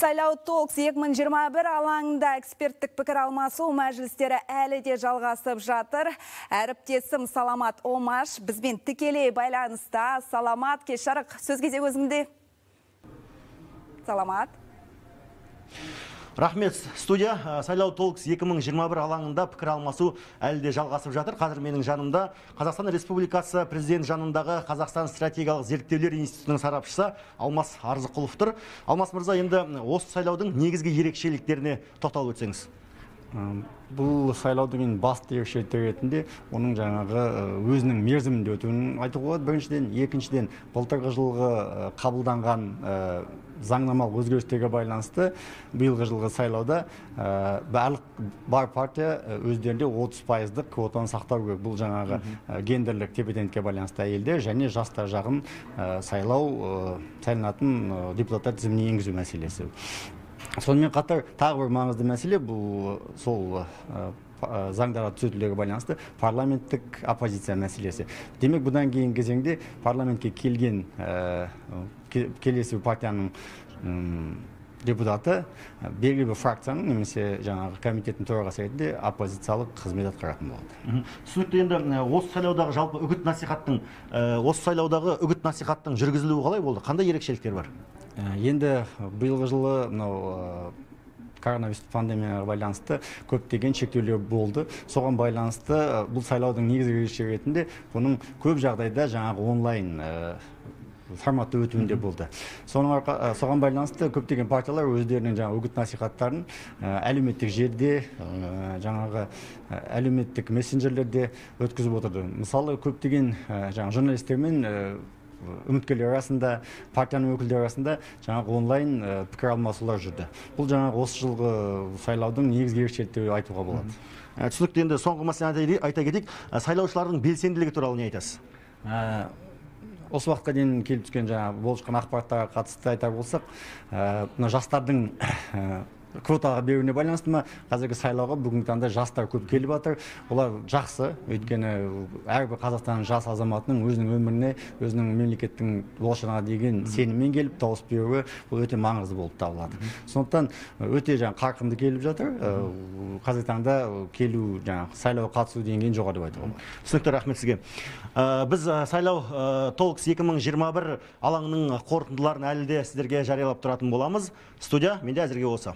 Сайлау Толкс 2021 алаңында эксперттік пікір алмасу мәжілістері әлі де жалғасып жатыр. Әріптесім Саламат Омаш бізбен тікелей байланыста. Саламат, кеш жарық сөз кезек өзіңде. Саламат. Рахмет студия сайлау толкс 2021 алаңында пікір алмасу әлі де жалғасып жатыр. Қазір менің жанымда Қазақстан Республикасы президент жанындағы Қазақстан стратегиялық зерттеулер институтының сарапшысы Алмас Арзықұлов тұр. Алмас мырза, енді осы сайлаудың негізгі ерекшеліктеріне тоқталып өтсеңіз бұл сайлаудың ең басты ерекшеліктері ретінде оның жаңағы өзінің мерзімінде өтуін айтуға болады. Біріншіден екіншіден былтырғы жылғы қабылданған заңнамалық өзгерістерге байланысты биылғы жылғы сайлауда барлық бар партия өздерінде 30 пайыздық квотаны сақтау керек. Бұл жаңағы гендерлік тепе теңдікке байланысты әйелдер және жастар жағын сайлау сайланатын депутаттар тізіміне енгізу мәселесі. Сонымен қатар тағы бір маңызды мәселе бұл сол заңдарға түзетулерге байланысты парламенттік оппозиция мәселесі. Демек бұдан кейін кезеңде парламентке келген келесі партияның депутаты белгілі бір фракцияның немесе жаңағы комитеттің төрағасы ретінде оппозициялық қызмет атқаратын болады. Түсінікті енді осы сайлаудағы жалпы үгіт насихаттың осы сайлаудағы үгіт насихаттың жүргізілуі қалай болды? Қандай ерекшеліктер бар? Енді биылғы жылы мынау коронавирус пандемияға байланысты көптеген шектеулер болды. Соған байланысты бұл сайлаудың негізгі ерекшелігі ретінде бұның көп жағдайда жаңағы онлайн форматта өтуінде болды. Соның соған байланысты көптеген партиялар өздерінің жаңағы үгіт насихаттарын әлеуметтік желіде жаңағы әлеуметтік мессенджерлерде өткізіп отырды. Мысалы көптеген жаңағы журналистермен үміткерлер арасында партияның өкілдері арасында жаңағы онлайн пікір алмасулар жүрді. Бұл жаңағы осы жылғы сайлаудың негізгі ерекшеліктері деп айтуға болады. Түсінікті енді соңғы мәселені айта кетейік. Сайлаушылардың белсенділігі туралы не айтасыз? Осы уақытқа дейін келіп түскен жаңағы болып шыққан ақпараттарға қатысты айтар болсақ мына жастардың квотаға беруіне байланысты ма? Қазіргі сайлауға бүгінгі таңда жастар көп келіп жатыр. Олар жақсы. Өйткені әрбір қазақстанның жас азаматының өзінің өміріне өзінің мемлекеттің болашағына деген сеніммен келіп дауыс беруі бұл өте маңызды болып табылады. Сондықтан өте жаңағы қарқынды келіп жатыр. Қазіргі таңда келу жаңағы сайлауға қатысу деңгейін жоғары деп айтуға болады түсінікті рахмет сізге. Біз сайлау толкс 2021 алаңының қорытындыларын әлі де сіздерге жариялап тұратын боламыз. Студия менде әзірге осы.